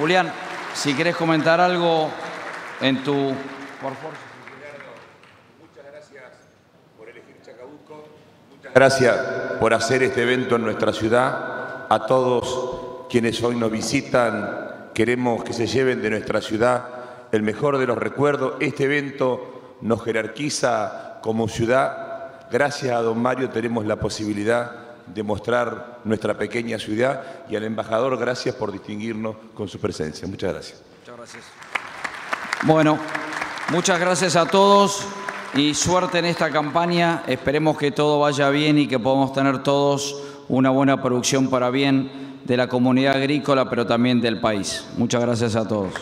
Julián, si querés comentar algo en tu... Por favor. Gracias por hacer este evento en nuestra ciudad. A todos quienes hoy nos visitan, queremos que se lleven de nuestra ciudad el mejor de los recuerdos. Este evento nos jerarquiza como ciudad. Gracias a don Mario tenemos la posibilidad de mostrar nuestra pequeña ciudad y al embajador gracias por distinguirnos con su presencia. Muchas gracias. Muchas gracias. Bueno, muchas gracias a todos y suerte en esta campaña. Esperemos que todo vaya bien y que podamos tener todos una buena producción para bien de la comunidad agrícola, pero también del país. Muchas gracias a todos.